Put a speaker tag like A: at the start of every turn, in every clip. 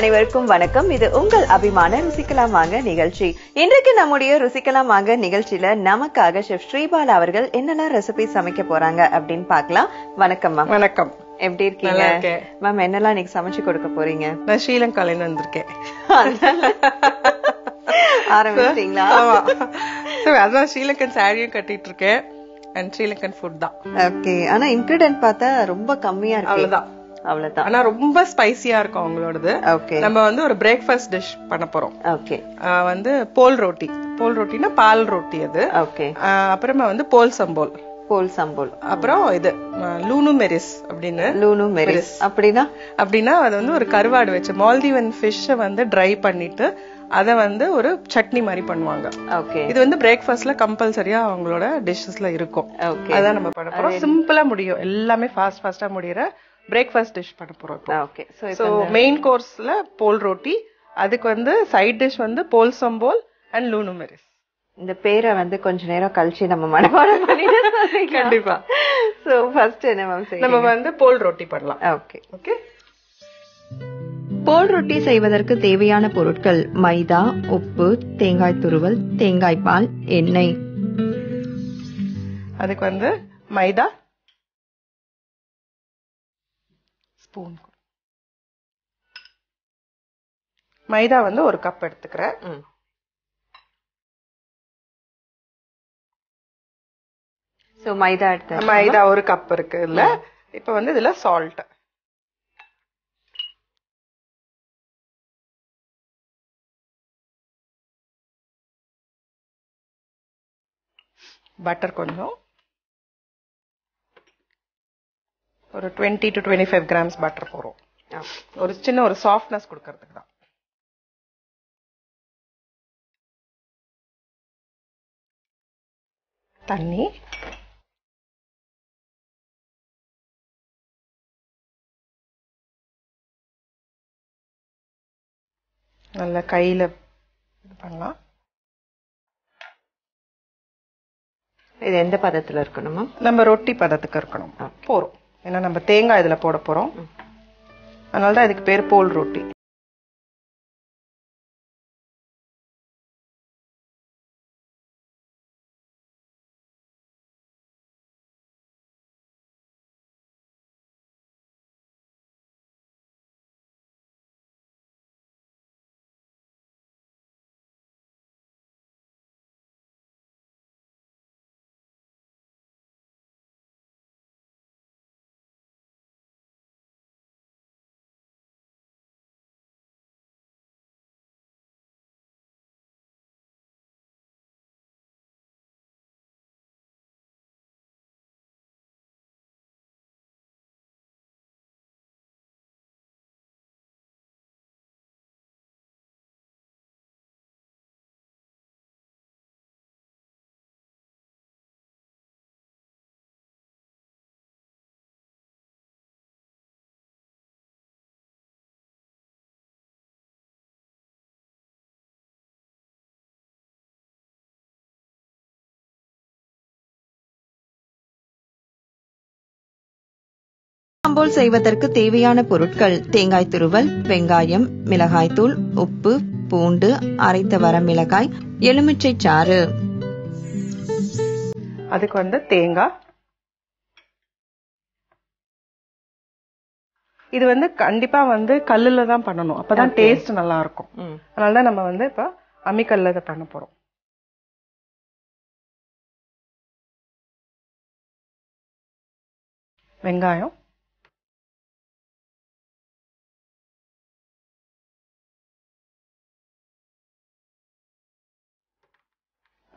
A: அனைவருக்கும் வணக்கம். இது உங்கள் அபிமான ருசிக்கலாம் வாங்க நிகழ்ச்சி. இன்றைக்கு நம்முடைய ருசிக்கலாம் வாங்க நிகழ்ச்சியில நமக்காக ஷெஃப் ஸ்ரீபாலா அவர்கள் என்னெல்லாம் ரெசிபி சமைக்க போறாங்க அப்படின்னு பார்க்கலாம். வணக்கம் மேம்
B: வணக்கம்.
A: எப்படி இருக்கீங்க. மேம் என்னெல்லாம் இன்னைக்கு சமைச்சு கொடுக்க போறீங்க?
B: நான் ஸ்ரீலங்காலேருந்து வந்திருக்கேன்.
A: ஆரம்பிச்சிட்டீங்களா?
B: அதான் ஸ்ரீலங்கன் சாரியும் கட்டிட்டு இருக்கேன். அண்ட் ஸ்ரீலங்கன் ஃபுட் தான்.
A: ஓகே ஆனா இன்கிரிடியன்ட் பார்த்தா ரொம்ப கம்மியா இருக்கு.
B: அவ்வளவுதான்.
A: அவ்வளவுதான்.
B: ஆனா ரொம்ப ஸ்பைசியா இருக்கும் அவங்களோடது.
A: ஓகே
B: நம்ம வந்து ஒரு பிரேக்ஃபாஸ்ட் டிஷ் பண்ண போறோம்.
A: ஓகே
B: வந்து போல் ரொட்டி. போல் ரொட்டினா பால் ரொட்டி அது.
A: ஓகே
B: அப்புறமா வந்து போல் சம்போல்.
A: போல் சம்போல்.
B: அப்புறம் இது லூனு மெரிஸ் அப்படின்னு.
A: லூனு மெரிஸ். அப்படின்னா?
B: அப்படின்னா அது வந்து ஒரு கருவாடு வச்சு மால்தீவன் ஃபிஷ்ஷை வந்து ட்ரை பண்ணிட்டு அதை வந்து ஒரு சட்னி மாதிரி பண்ணுவாங்க.
A: ஓகே
B: இது வந்து பிரேக்ஃபாஸ்ட்ல கம்பல்சரியா அவங்களோட டிஷ்ஷஸ்ல இருக்கும்.
A: ஓகே
B: அதான் நம்ம பண்ண போறோம். சிம்பிளா முடியும். எல்லாமே ஃபாஸ்ட் ஃபாஸ்டா முடியற பிரேக்ஃபாஸ்ட் டிஷ் பண்ண போறோம் இப்போ.
A: ஓகே சோ
B: ஸோ மெயின் கோர்ஸ்ல போல் ரொட்டி அதுக்கு வந்து சைட் டிஷ் வந்து போல் சம்போல் அண்ட் லூனு மெரிஸ்
A: இந்த பேரை வந்து கொஞ்ச நேரம் கழிச்சு நம்ம மனப்பாடம் பண்ணிட்டு
B: கண்டிப்பா.
A: சோ ஃபர்ஸ்ட் என்ன மேம் செய்யணும்
B: நம்ம வந்து போல் ரொட்டி பண்ணலாம்.
A: ஓகே
B: ஓகே
A: போல் ரொட்டி செய்வதற்கு தேவையான பொருட்கள் மைதா உப்பு தேங்காய் துருவல் தேங்காய் பால் எண்ணெய்.
B: அதுக்கு வந்து மைதா ஸ்பூன் மைதா வந்து ஒரு கப் எடுத்துக்கிறேன்.
A: சோ மைதா எடுத்து
B: மைதா ஒரு கப் இருக்கு இல்ல இப்ப வந்து இதுல சால்ட் பட்டர் கொஞ்சம். ஒரு twenty to twenty five grams butter போறோம் ஒரு சின்ன ஒரு சாஃப்ட்னஸ் கொடுக்கறதுக்கு தான். தண்ணி. நல்லா கையில இது பண்ணலாம்.
A: இது எந்த பதத்துல இருக்கணும்
B: நம்ம ரொட்டி பதத்துக்கு இருக்கணும். போறோம். ஏன்னா நம்ம தேங்காய் இதுல போட போறோம். அதனால தான் இதுக்கு பேர் போல் ரொட்டி.
A: சாம்போல் செய்வதற்கு தேவையான பொருட்கள் தேங்காய் துருவல் வெங்காயம் மிளகாய்த்தூள் உப்பு பூண்டு அரைத்த வரமிளகாய் எலுமிச்சை சாறு.
B: அதுக்கு வந்து தேங்காய். இது வந்து கண்டிப்பா வந்து கல்லுல தான் பண்ணணும். அப்பதான் டேஸ்ட் நல்லா இருக்கும் அதனால தான் நம்ம வந்து இப்ப அம்மிக்கல்ல இதை பண்ண போறோம். வெங்காயம்.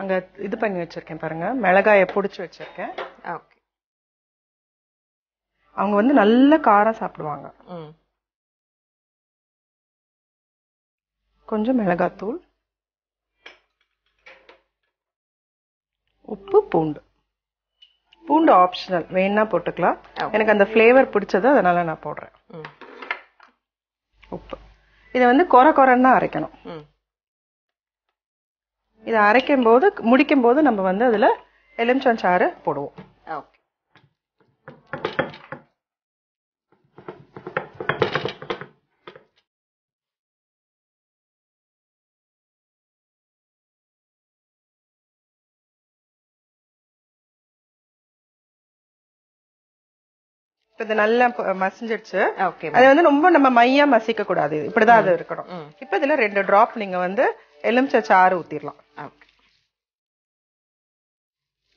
B: அங்க இது பண்ணி வச்சிருக்கேன் பாருங்க. மிளகாய புடிச்சு வச்சிருக்கேன்.
A: ஓகே.
B: அவங்க வந்து நல்ல காரம் சாப்பிடுவாங்க. கொஞ்சம் மிளகாத்தூள். உப்பு பூண்டு. பூண்டு ஆப்ஷனல் வேணா போட்டுக்கலாம். எனக்கு அந்த ஃப்ளேவர் பிடிச்சது அதனால நான் போடுறேன். உப்பு. இதை வந்து கொர கொரன்னு தான் அரைக்கணும் இதை அரைக்கும் போது முடிக்கும் போது நம்ம வந்து அதில் எலுமிச்சம் சாறு போடுவோம்.
A: ஓகே.
B: இப்போ இது நல்லா மசிஞ்சிடுச்சு. அது வந்து ரொம்ப நம்ம மையா மசிக்க கூடாது இப்படிதான் அது இருக்கணும். இப்போ இதுல ரெண்டு டிராப் நீங்க வந்து எலுமிச்சை சாறு ஊத்திடலாம்
A: ஓகே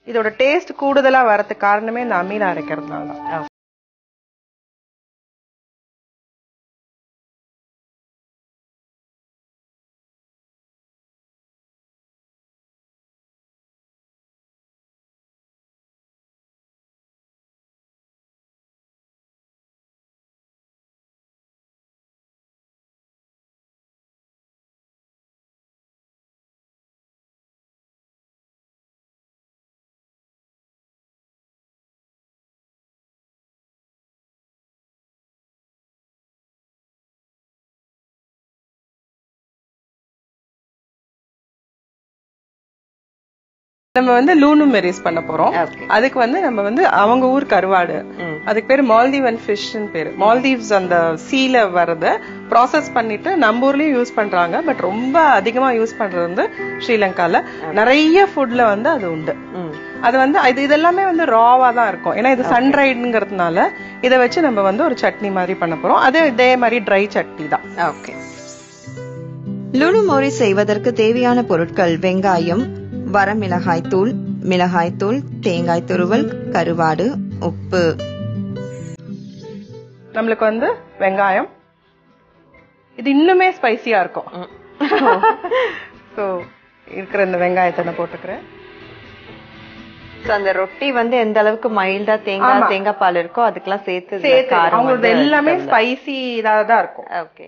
B: இதோட டேஸ்ட் கூடுதலா வரதுக்கு காரணமே இந்த அமீல அரைக்கிறதுனால நம்ம வந்து லூனு மெரிஸ் பண்ண போறோம். அதுக்கு வந்து நம்ம வந்து அவங்க ஊர் கருவாடு. அதுக்கு பேரு மால்தீவன் ஃபிஷ்னு பேரு. மால்தீவ்ஸ் அந்த சீல வரத ப்ராசஸ் பண்ணிட்டு நம்ம ஊர்லயும் யூஸ் பண்றாங்க. பட் ரொம்ப அதிகமா யூஸ் பண்றது வந்து ஸ்ரீலங்கால. நிறைய ஃபுட்ல வந்து அது உண்டு. அது வந்து இது இதெல்லாமே வந்து ராவா தான் இருக்கும். ஏன்னா இது சன்ரைடுங்கிறதுனால இதை வச்சு நம்ம வந்து ஒரு சட்னி மாதிரி பண்ண போறோம். அதே இதே மாதிரி ட்ரை சட்னி தான்.
A: ஓகே லுணு மோரி செய்வதற்கு தேவையான பொருட்கள் வெங்காயம் வரமிளகாய் தூள் மிளகாய் தூள் தேங்காய் துருவல் கருவாடு உப்பு.
B: நம்மளுக்கு வந்து வெங்காயம். இது இன்னுமே ஸ்பைசியா இருக்கும். சோ இருக்கிற இந்த வெங்காயத்தை நான் போட்டுக்கிறேன்.
A: அந்த ரொட்டி வந்து எந்த அளவுக்கு மைல்டா தேங்காய். தேங்காய் பால் இருக்கோ அதுக்கெல்லாம் சேர்த்து வந்து
B: எல்லாமே. ஸ்பைசி இதாக தான் இருக்கும்.
A: ஓகே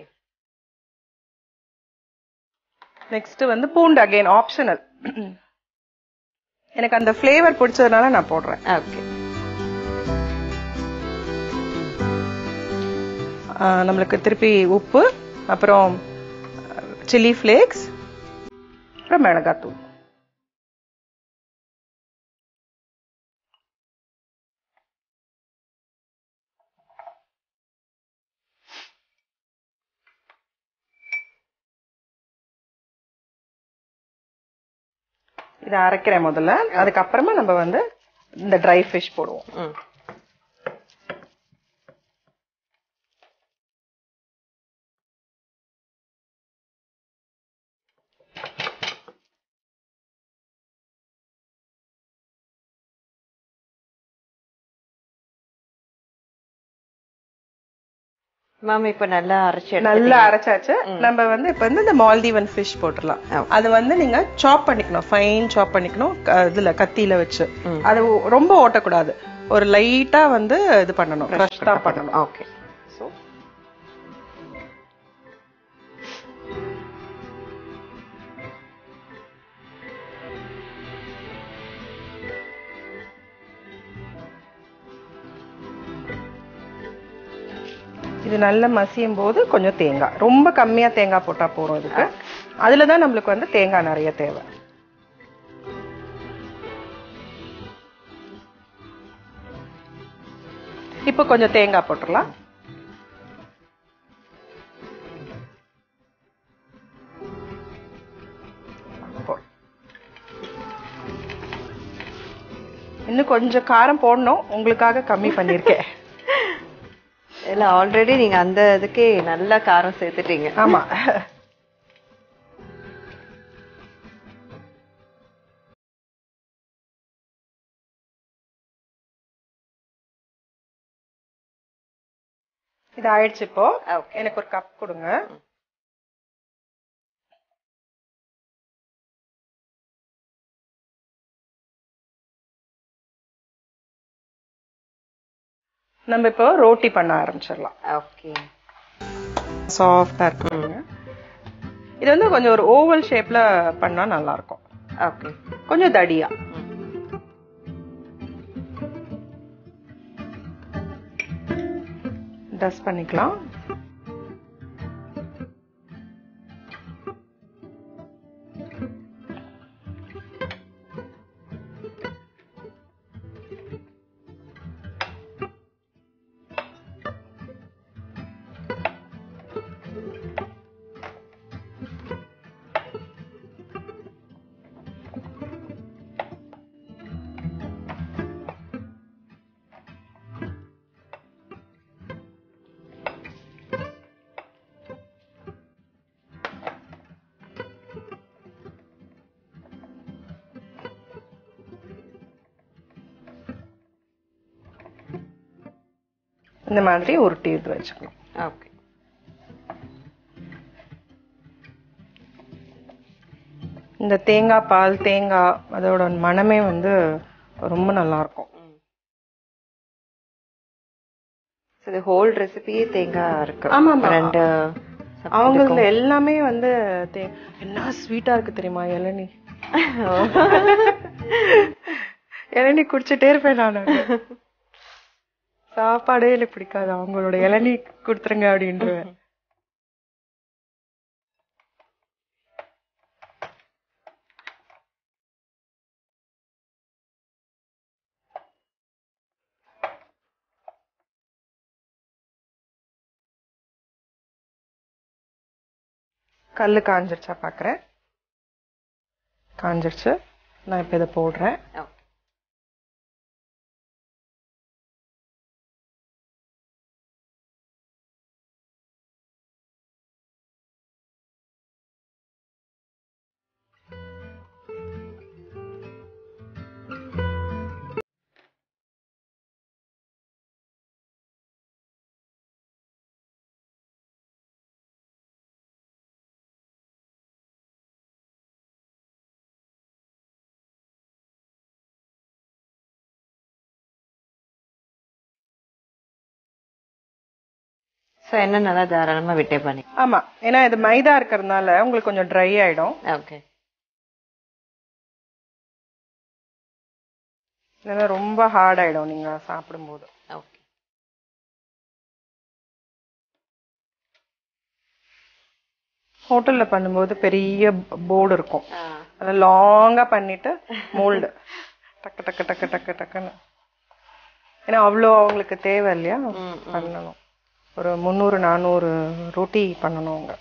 B: நெக்ஸ்ட் வந்து பூண்டு அகைன் ஆப்ஷனல் எனக்கு அந்த ஃப்ளேவர் பிடிச்சதுனால நான் போடுறேன்.
A: ஓகே
B: நம்மளுக்கு திருப்பி உப்பு அப்புறம் சில்லி ஃப்ளேக்ஸ் அப்புறம் மிளகாத்தூள். இதை அரைக்கிறேன் முதல்ல. அதுக்கப்புறமா நம்ம வந்து இந்த ட்ரை ஃபிஷ் போடுவோம்.
A: மேம் இப்ப நல்லா அரைச்சு
B: நல்லா அரைச்சாச்சு. நம்ம வந்து இப்ப வந்து இந்த மால்தீவன் ஃபிஷ் போட்டுடலாம். அது வந்து நீங்க சாப் பண்ணிக்கணும். ஃபைன் சாப் பண்ணிக்கணும். இதுல கத்தியில வச்சு. அது ரொம்ப ஓட்டக்கூடாது. ஒரு லைட்டா வந்து இது பண்ணணும். க்ரஷ் தான் பண்ணணும்.
A: ஓகே.
B: இது நல்லா மசியும் போது கொஞ்சம் தேங்காய். ரொம்ப கம்மியா தேங்காய் போட்டா போகிறோம் இதுக்கு. அதுலதான் நம்மளுக்கு வந்து தேங்காய் நிறைய தேவை. இப்போ கொஞ்சம் தேங்காய் போட்டுடலாம். இன்னும் கொஞ்சம் காரம் போடணும். உங்களுக்காக கம்மி பண்ணிருக்கேன்
A: இல்ல ஆல்ரெடி நீங்க அந்த இதுக்கே நல்ல காரம் சேர்த்துட்டீங்க.
B: ஆமா. இது ஆயிடுச்சு இப்போ. எனக்கு ஒரு கப் கொடுங்க. நம்ம இப்போ ரோட்டி பண்ண ஆரம்பிச்சிடலாம்.
A: ஓகே.
B: சாஃப்டா இருக்குங்க இது வந்து கொஞ்சம் ஒரு ஓவல் ஷேப்ல பண்ணா நல்லா இருக்கும்
A: ஓகே.
B: கொஞ்சம் தடியா. டஸ்ட் பண்ணிக்கலாம். இந்த மாதிரி உருட்டி எடுத்து வச்சுக்கணும்
A: ஓகே.
B: இந்த தேங்காய் பால் தேங்காய் அதோட மனமே வந்து ரொம்ப நல்லா இருக்கும்
A: இது ஹோல் ரெசிபியே தேங்காய் இருக்கு.
B: ஆமா.
A: ரெண்டு
B: அவங்கள எல்லாமே வந்து என்ன ஸ்வீட்டா இருக்கு தெரியுமா இளநீ? இளநீ குடிச்சிட்டே இருப்பேன் நான். சாப்பாடே எனக்கு பிடிக்காது. அவங்களோட இளநீ கொடுத்துருங்க அப்படின்றேன் கல்லு காஞ்சிருச்சா பாக்குறேன். காஞ்சிருச்சு. நான் இப்ப இதை போடுறேன்.
A: சோ என்ன நல்லா தாராளமா விட்டே பண்ணி.
B: ஆமா ஏன்னா இது மைதா இருக்கறதுனால உங்களுக்கு கொஞ்சம் ட்ரை ஆயிடும்.
A: ஓகே
B: இல்லைன்னா ரொம்ப ஹார்ட் ஆயிடும் நீங்க சாப்பிடும்போது.
A: ஓகே
B: ஹோட்டல்ல பண்ணும்போது பெரிய போர்டு இருக்கும். அதை லாங்கா பண்ணிட்டு மோல்டு டக்கு டக்கு டக்கு டக்கு டக்குன்னு. ஏன்னா அவ்வளோ அவங்களுக்கு தேவை இல்லையா? பண்ணணும். ஒரு முந்நூறு நானூறு ரொட்டி பண்ணணும் அவங்க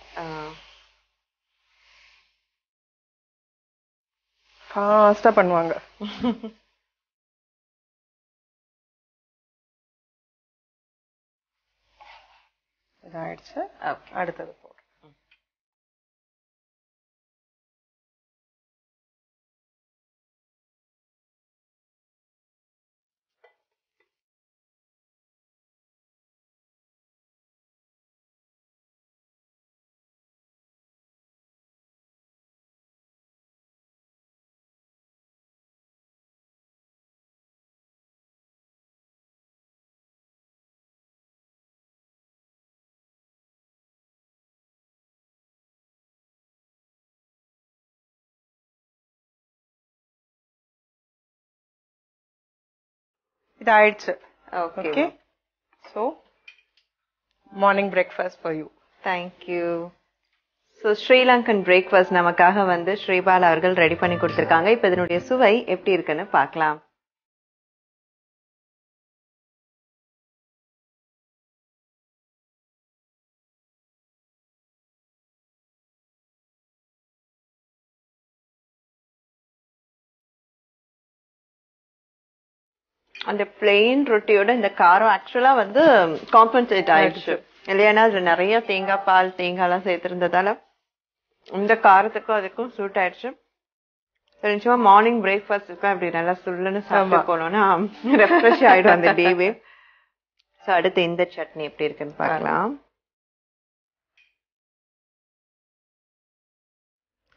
B: ஃபாஸ்டா பண்ணுவாங்க. இதாயிடுச்சு.
A: ஓகே
B: அடுத்தது. இது ஆயிடுச்சு
A: okay
B: okay so morning breakfast for you
A: thank you so Sri Lankan breakfast நமக்காக வந்து ஸ்ரீபால் அவர்கள் ரெடி பண்ணி கொடுத்துருக்காங்க இப்போ இதனுடைய சுவை எப்படி இருக்குன்னு பார்க்கலாம் அந்த பிளெயின் ரொட்டியோட இந்த காரம் ஆக்சுவலா வந்து காம்பன்சேட் ஆயிடுச்சு. இல்லையானா அதுல நிறைய தேங்காய் பால் தேங்காய் எல்லாம் சேர்த்திருந்ததால இந்த காரத்துக்கும் அதுக்கும் சூட் ஆயிடுச்சு. நிச்சயமா மார்னிங் பிரேக்ஃபாஸ்ட்டுக்கும் அப்படி நல்லா சுள்ளுன்னு சாப்பிட்டு போனோம்னா ரெஃப்ரெஷ் ஆயிடும் அந்த டேவே. சோ அடுத்து இந்த சட்னி எப்படி இருக்குன்னு பார்க்கலாம்.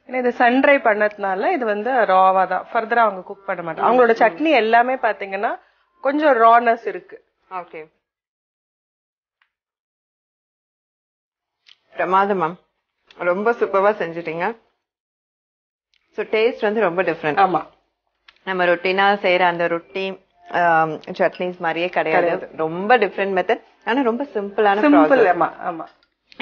B: இது சன்ட்ரை பண்ணதுனால இது வந்து ராவா தான். ஃபர்தரா அவங்க குக் பண்ண மாட்டாங்க. அவங்களோட சட்னி எல்லாமே பாத்தீங்கன்னா கொஞ்சம் ரானஸ் இருக்கு.
A: ஓகே பிரமாதம் மேம் ரொம்ப சூப்பரா செஞ்சுட்டீங்க. ஸோ டேஸ்ட் வந்து ரொம்ப டிஃப்ரெண்ட்
B: ஆமா.
A: நம்ம ரொட்டினா செய்யற அந்த ரொட்டி சட்னிஸ் மாதிரியே கிடையாது. ரொம்ப டிஃப்ரெண்ட் மெத்தட் ஆனா ரொம்ப சிம்பிளான
B: சிம்பிள் ஆமா ஆமா.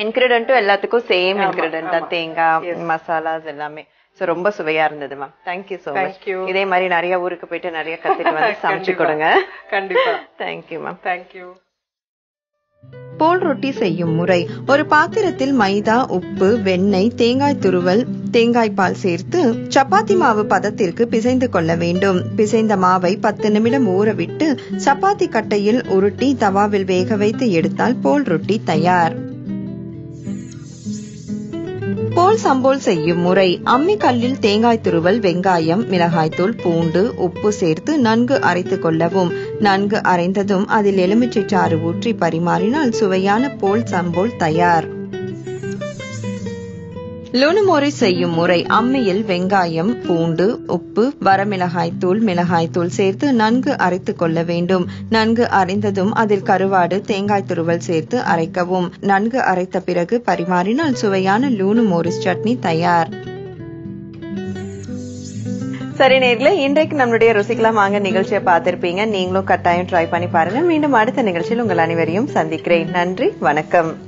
A: இன்கிரிடென்ட்டும் எல்லாத்துக்கும் சேம் இன்கிரிடென்ட் தான். தேங்காய் மசாலாஸ் எல்லாமே. சோ ரொம்ப சுவையா இருந்தது ma'am thank you so much
B: Thank you.
A: இதே மாதிரி நிறைய ஊருக்கு போயிட்டு நிறைய கத்துட்டு வந்து சமைச்சு கொடுங்க
B: கண்டிப்பா.
A: தேங்க்யூ மேம்
B: தேங்க்யூ
C: போல் ரொட்டி செய்யும் முறை. ஒரு பாத்திரத்தில் மைதா உப்பு வெண்ணெய் தேங்காய் துருவல் தேங்காய் பால் சேர்த்து சப்பாத்தி மாவு பதத்திற்கு பிசைந்து கொள்ள வேண்டும். பிசைந்த மாவை பத்து நிமிடம் ஊற விட்டு சப்பாத்தி கட்டையில் உருட்டி தவாவில் வேக வைத்து எடுத்தால் போல் ரொட்டி தயார். போல் சம்போல் செய்யும் முறை. அம்மி கல்லில் தேங்காய் துருவல் வெங்காயம் மிளகாய்த்தூள் பூண்டு உப்பு சேர்த்து நன்கு அரைத்துக் கொள்ளவும். நன்கு அரைந்ததும் அதில் எலுமிச்சை சாறு ஊற்றி பரிமாறினால் சுவையான போல் சம்போல் தயார். லுணுமுறை செய்யும் முறை அம்மியில் வெங்காயம் பூண்டு உப்பு வரமிளகாய் தூள் மிளகாய் தூள் சேர்த்து நன்கு அரைத்துக் கொள்ள வேண்டும். நன்கு அரைந்ததும் அதில் கருவாடு தேங்காய் துருவல் சேர்த்து அரைக்கவும். நன்கு அரைத்த பிறகு பரிமாறினால் சுவையான லூனு மோரிஸ் சட்னி தயார்.
A: சரி நேர்ல இன்றைக்கு நம்மளுடைய ருசிக்கலாம் வாங்க நிகழ்ச்சியை பார்த்திருப்பீங்க. நீங்களும் கட்டாயம் ட்ரை பண்ணி பாருங்க. மீண்டும் அடுத்த நிகழ்ச்சியில் உங்கள் அனைவரையும் சந்திக்கிறேன். நன்றி வணக்கம்.